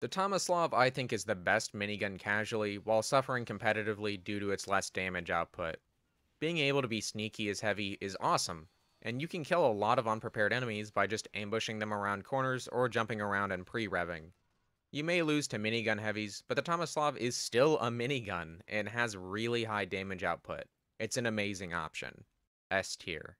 The Tomislav I think is the best minigun casually while suffering competitively due to its less damage output. Being able to be sneaky as heavy is awesome, and you can kill a lot of unprepared enemies by just ambushing them around corners or jumping around and pre-revving. You may lose to minigun heavies, but the Tomislav is still a minigun and has really high damage output. It's an amazing option. S tier.